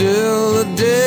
till the day